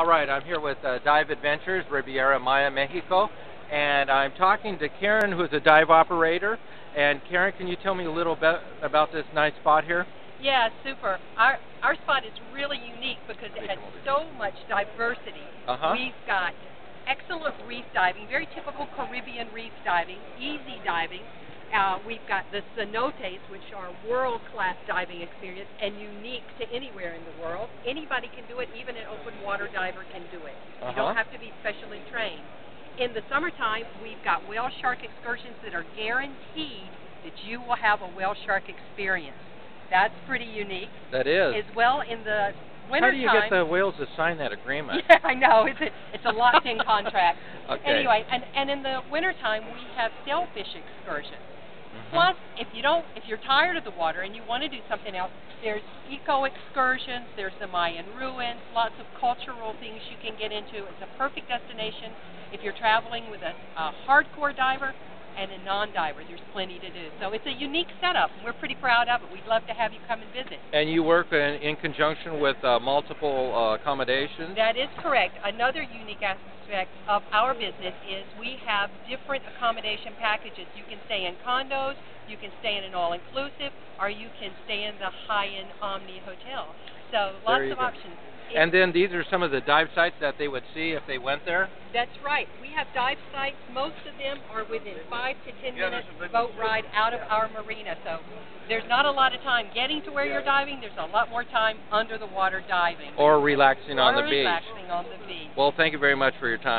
All right, I'm here with uh, Dive Adventures, Riviera Maya, Mexico, and I'm talking to Karen, who's a dive operator. And Karen, can you tell me a little bit about this nice spot here? Yeah, super. Our our spot is really unique because it has so much diversity. Uh-huh. We've got excellent reef diving, very typical Caribbean reef diving, easy diving, uh, we've got the cenotes, which are world-class diving experience and unique to anywhere in the world. Anybody can do it, even an open water diver can do it. Uh-huh. You don't have to be specially trained. In the summertime, we've got whale shark excursions that are guaranteed that you will have a whale shark experience. That's pretty unique. That is. As well in the winter How do you get the whales to sign that agreement? Yeah, I know. It's a, it's a locked-in contract. Okay. Anyway, and and in the wintertime we have sailfish excursions. Mm-hmm. Plus, if you don't, if you're tired of the water and you want to do something else, there's eco excursions. There's the Mayan ruins. Lots of cultural things you can get into. It's a perfect destination if you're traveling with a, a hardcore diver and a non-diver. There's plenty to do. So it's a unique setup, and we're pretty proud of it. We'd love to have you come and visit. And you work in, in conjunction with uh, multiple uh, accommodations? That is correct. Another unique aspect of our business is we have different accommodation packages. You can stay in condos, you can stay in an all-inclusive, or you can stay in the high-end Omni Hotel. So lots of go. options. And then these are some of the dive sites that they would see if they went there? That's right. We have dive sites. Most of them are within five to ten minutes boat ride out of our marina. So there's not a lot of time getting to where you're diving. There's a lot more time under the water diving. Or relaxing or on the beach? relaxing on the beach. Well, thank you very much for your time.